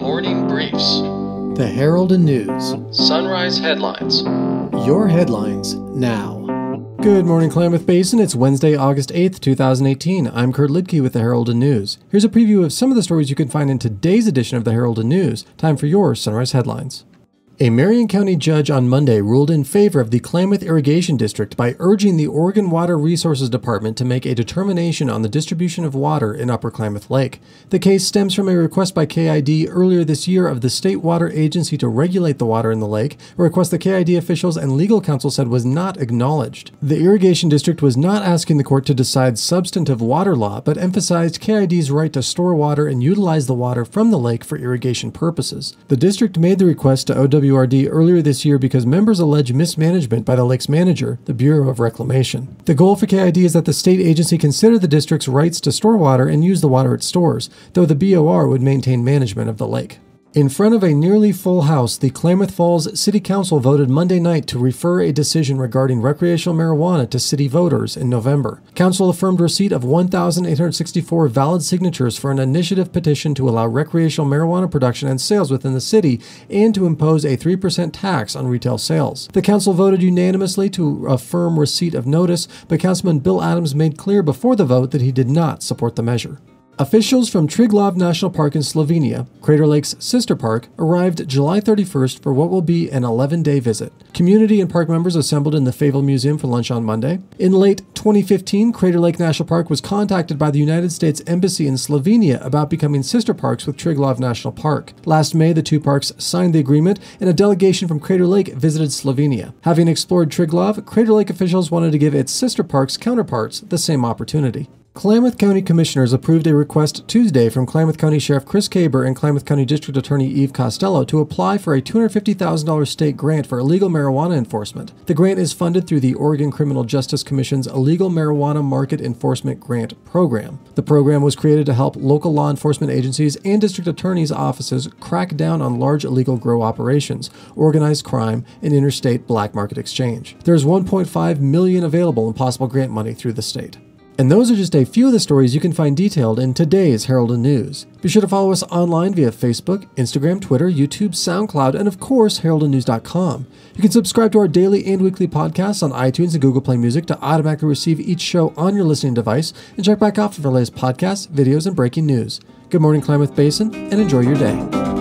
Morning Briefs. The Herald and News. Sunrise Headlines. Your headlines now. Good morning, Klamath Basin. It's Wednesday, August 8th, 2018. I'm Kurt Liedtke with the Herald and News. Here's a preview of some of the stories you can find in today's edition of the Herald and News. Time for your Sunrise Headlines. A Marion County judge on Monday ruled in favor of the Klamath Irrigation District by urging the Oregon Water Resources Department to make a determination on the distribution of water in Upper Klamath Lake. The case stems from a request by KID earlier this year of the State Water Agency to regulate the water in the lake, a request the KID officials and legal counsel said was not acknowledged. The Irrigation District was not asking the court to decide substantive water law, but emphasized KID's right to store water and utilize the water from the lake for irrigation purposes. The district made the request to OW Earlier this year because members allege mismanagement by the lake's manager, the Bureau of Reclamation. The goal for KID is that the state agency consider the district's rights to store water and use the water it stores, though the BOR would maintain management of the lake. In front of a nearly full House, the Klamath Falls City Council voted Monday night to refer a decision regarding recreational marijuana to city voters in November. Council affirmed receipt of 1,864 valid signatures for an initiative petition to allow recreational marijuana production and sales within the city and to impose a 3% tax on retail sales. The council voted unanimously to affirm receipt of notice, but Councilman Bill Adams made clear before the vote that he did not support the measure. Officials from Triglav National Park in Slovenia, Crater Lake's sister park, arrived July 31st for what will be an 11 day visit. Community and park members assembled in the Favel Museum for lunch on Monday. In late 2015, Crater Lake National Park was contacted by the United States Embassy in Slovenia about becoming sister parks with Triglav National Park. Last May, the two parks signed the agreement, and a delegation from Crater Lake visited Slovenia. Having explored Triglav, Crater Lake officials wanted to give its sister parks counterparts the same opportunity. Klamath County Commissioners approved a request Tuesday from Klamath County Sheriff Chris Kaber and Klamath County District Attorney Eve Costello to apply for a $250,000 state grant for illegal marijuana enforcement. The grant is funded through the Oregon Criminal Justice Commission's Illegal Marijuana Market Enforcement Grant Program. The program was created to help local law enforcement agencies and district attorneys' offices crack down on large illegal grow operations, organized crime, and interstate black market exchange. There is 1.5 million available in possible grant money through the state. And those are just a few of the stories you can find detailed in today's Herald and News. Be sure to follow us online via Facebook, Instagram, Twitter, YouTube, SoundCloud, and of course, heraldandnews.com. You can subscribe to our daily and weekly podcasts on iTunes and Google Play Music to automatically receive each show on your listening device and check back often for latest podcasts, videos, and breaking news. Good morning, Klamath Basin, and enjoy your day.